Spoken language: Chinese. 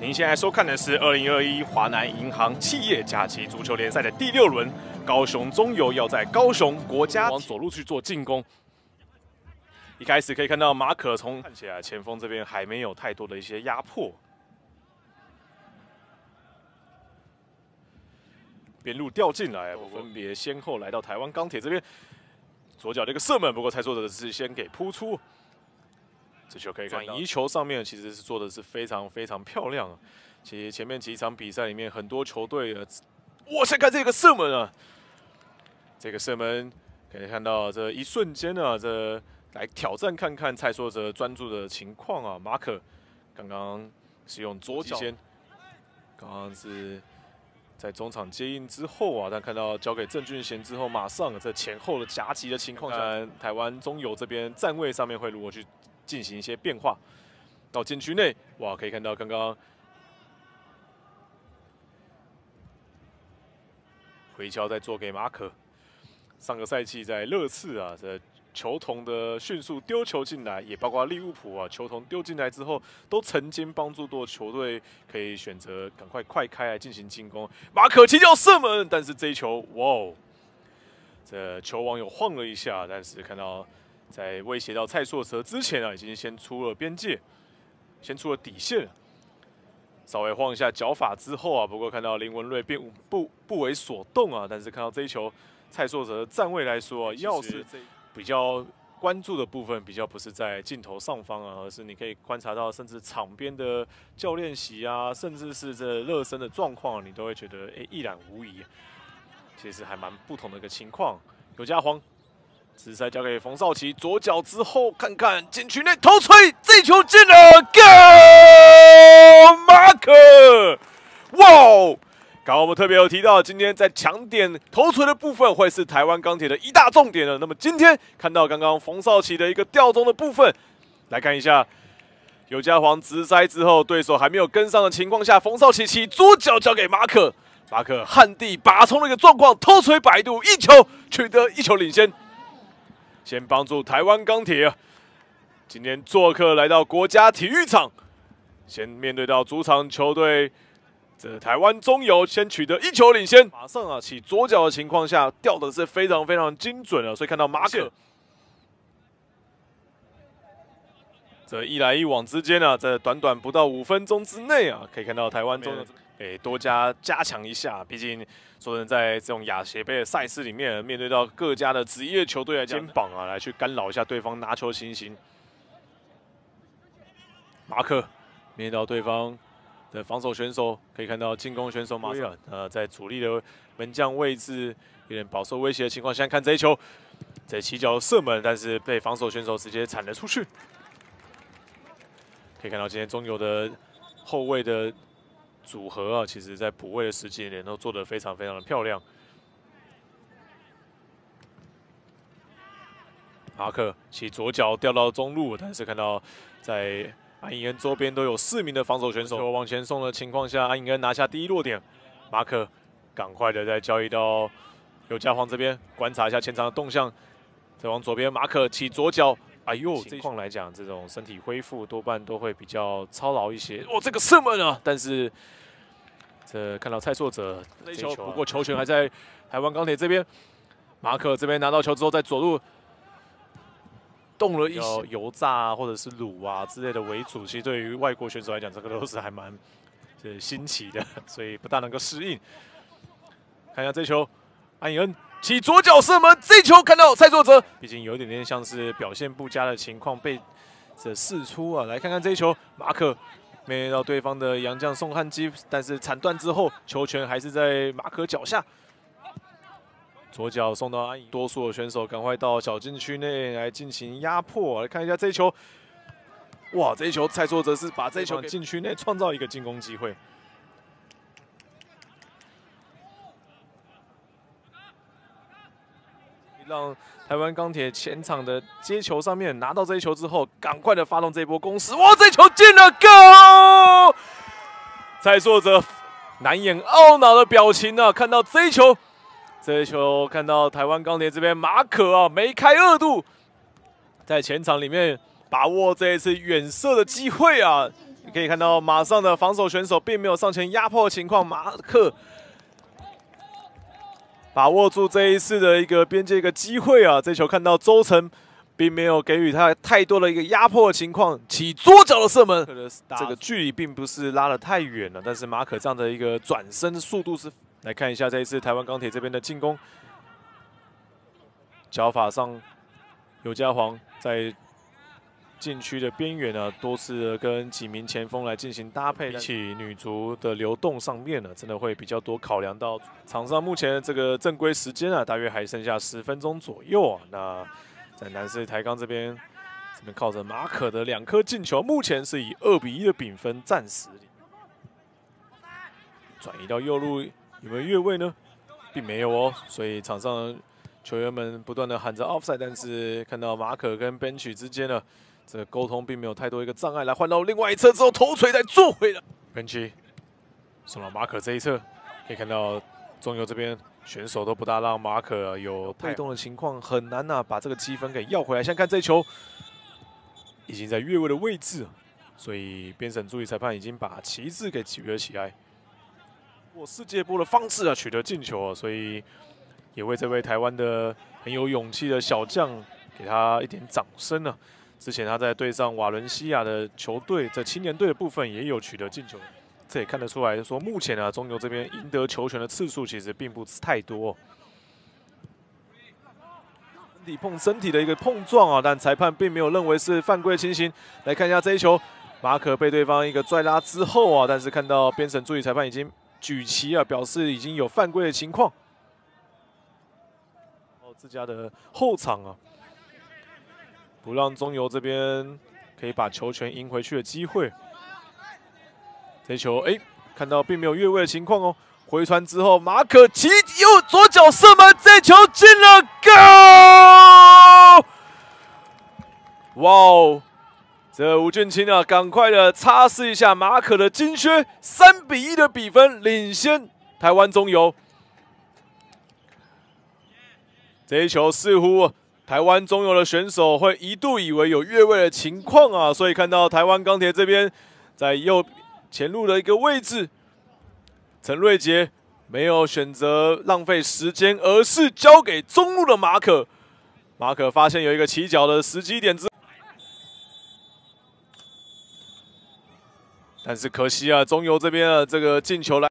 您现在收看的是二零二一华南银行企业假期足球联赛的第六轮，高雄中游要在高雄国家往左路去做进攻。一开始可以看到马可从看起来前锋这边还没有太多的一些压迫，边路掉进来，分别先后来到台湾钢铁这边，左脚的一个射门，不过蔡作者是先给扑出。这球可以看，移球上面其实是做的是非常非常漂亮。其实前面几场比赛里面，很多球队啊，哇，先看这个射门啊！这个射门可以看到，这一瞬间啊，这来挑战看看蔡硕哲专注的情况啊。马可刚刚是用左脚先，刚刚是在中场接应之后啊，但看到交给郑俊贤之后，马上在前后的夹击的情况下，台湾中游这边站位上面会如何去？进行一些变化，到禁区内，哇，可以看到刚刚回敲在做给马可。上个赛季在热刺啊，这球童的迅速丢球进来，也包括利物浦啊，球童丢进来之后，都曾经帮助过球队可以选择赶快快开来进行进攻。马可起脚射门，但是这一球，哇哦，这球网有晃了一下，但是看到。在威胁到蔡硕哲之前啊，已经先出了边界，先出了底线，稍微晃一下脚法之后啊，不过看到林文瑞并不不为所动啊，但是看到这一球，蔡硕哲的站位来说，啊要是比较关注的部分，比较不是在镜头上方啊，而是你可以观察到，甚至场边的教练席啊，甚至是这热身的状况，你都会觉得哎一览无遗，其实还蛮不同的一个情况。有家黄。直塞交给冯少奇，左脚之后看看禁区内头锤，这球进了，Go！马可，哇！刚刚我们特别有提到，今天在强点头锤的部分会是台湾钢铁的一大重点了。那么今天看到刚刚冯少奇的一个吊中的部分，来看一下，尤家煌直塞之后，对手还没有跟上的情况下，冯少奇起左脚交给马可，马可旱地拔葱的一个状况，头锤百度一球取得一球领先。先帮助台湾钢铁，今天做客来到国家体育场，先面对到主场球队，这台湾中游先取得一球领先，马上啊起左脚的情况下掉的是非常非常精准啊，所以看到马可，这一来一往之间啊，在短短不到五分钟之内啊，可以看到台湾中。诶，多加加强一下，毕竟说人在这种亚协杯的赛事里面，面对到各家的职业球队的肩膀啊，来去干扰一下对方拿球情形。马克面对到对方的防守选手，可以看到进攻选手马上呃在主力的门将位置有点饱受威胁的情况下，看这一球在起脚射门，但是被防守选手直接铲了出去。可以看到今天中游的后卫的。组合啊，其实在补位的时间点都做得非常非常的漂亮。马克其左脚掉到中路，但是看到在安以恩周边都有四名的防守选手往前送的情况下，安以恩拿下第一落点。马克赶快的再交易到尤家煌这边，观察一下前场的动向。再往左边，马可起左脚。哎呦，情况来讲，这种身体恢复多半都会比较操劳一些。哦，这个射门啊！但是这看到蔡硕哲这球，不过球权还在台湾钢铁这边。马可这边拿到球之后，在左路动了一些油炸啊或者是卤啊之类的为主。其实对于外国选手来讲，这个都是还蛮这新奇的，所以不大能够适应。看一下这球，安以恩。起左脚射门，这球看到蔡作哲，毕竟有点点像是表现不佳的情况被这试出啊。来看看这一球，马可没到对方的洋将宋汉基，但是铲断之后，球权还是在马可脚下。左脚送到安怡，多数的选手赶快到小禁区内来进行压迫。来看一下这一球，哇，这一球蔡作哲是把这一球禁区内创造一个进攻机会。让台湾钢铁前场的接球上面拿到这一球之后，赶快的发动这一波攻势。哇，这球进了，Go！蔡硕哲难掩懊恼的表情啊！看到这一球，这一球看到台湾钢铁这边马可啊，梅开二度，在前场里面把握这一次远射的机会啊，你可以看到马上的防守选手并没有上前压迫的情况，马克把握住这一次的一个边界一个机会啊！这球看到周成并没有给予他太多的一个压迫的情况，起左脚的射门，这个距离并不是拉得太远了，但是马可这样的一个转身速度是。来看一下这一次台湾钢铁这边的进攻，脚法上，尤家煌在禁区的边缘呢，多次跟几名前锋来进行搭配。比起女足的流动上面呢，真的会比较多考量到场上目前这个正规时间啊，大约还剩下十分钟左右啊。那在男士台钢这边，这边靠着马可的两颗进球，目前是以二比一的比分暂时转移到右路。有没有越位呢？并没有哦，所以场上球员们不断的喊着 offside，但是看到马可跟 bench 之间呢，这个沟通并没有太多一个障碍。来换到另外一侧之后，头锤再做回了 bench，送到马可这一侧，可以看到中游这边选手都不大让马可有被动的情况，很难呐把这个积分给要回来。先看这球，已经在越位的位置，所以边审助理裁判已经把旗帜给举了起来。我世界波的方式啊，取得进球啊，所以也为这位台湾的很有勇气的小将给他一点掌声呢。之前他在对上瓦伦西亚的球队，在青年队的部分也有取得进球，这也看得出来说，目前啊中游这边赢得球权的次数其实并不是太多。身体碰身体的一个碰撞啊，但裁判并没有认为是犯规情形。来看一下这一球，马可被对方一个拽拉之后啊，但是看到边审助理裁判已经。举旗啊，表示已经有犯规的情况。哦，自家的后场啊，不让中游这边可以把球权赢回去的机会。这球哎，看到并没有越位的情况哦。回传之后，马可奇右左脚射门，这球进了，Go！哇哦！这吴俊清啊，赶快的擦拭一下马可的金靴，三比一的比分领先台湾中游。这一球似乎台湾中游的选手会一度以为有越位的情况啊，所以看到台湾钢铁这边在右前路的一个位置，陈瑞杰没有选择浪费时间，而是交给中路的马可。马可发现有一个起脚的时机点之。但是可惜啊，中游这边啊，这个进球来。